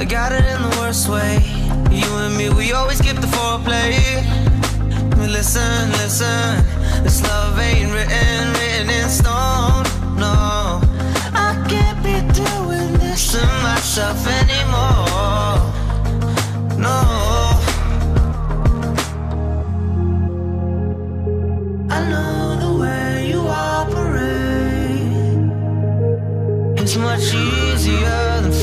I got it in the worst way. You and me, we always keep the foreplay. Listen, listen, this love ain't written, written in stone. No, I can't be doing this to myself anymore. No. It's much easier than.